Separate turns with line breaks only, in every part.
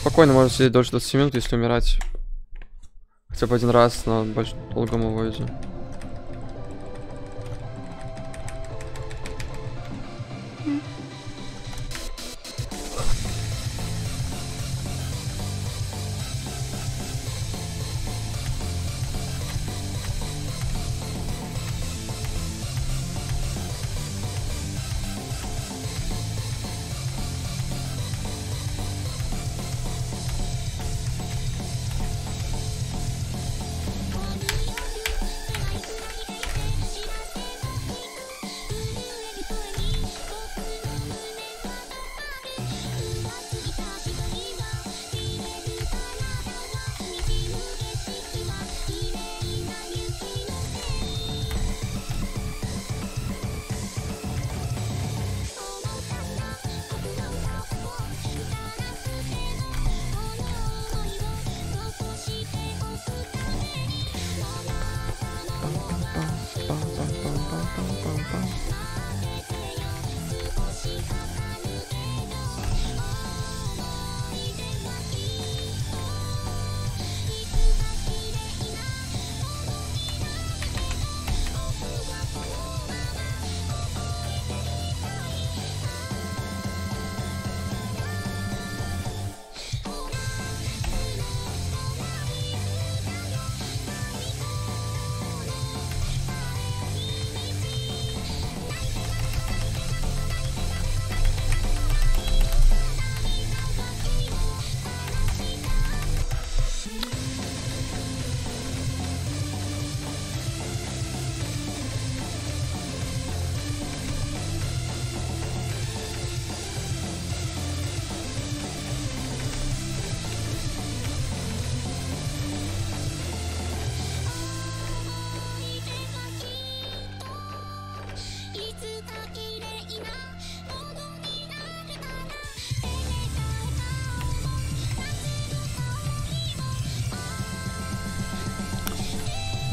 Спокойно можно сидеть дольше 20 минут, если умирать. Хотя бы один раз на больш... долгом войде.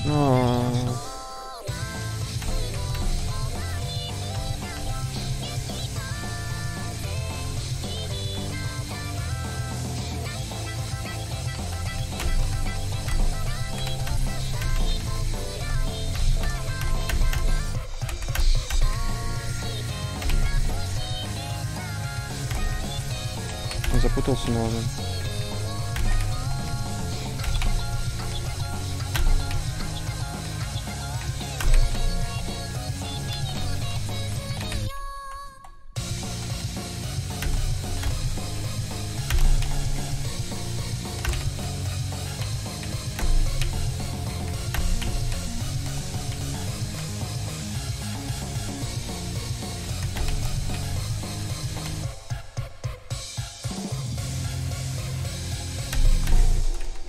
А. Запутался много.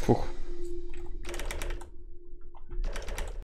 Фух.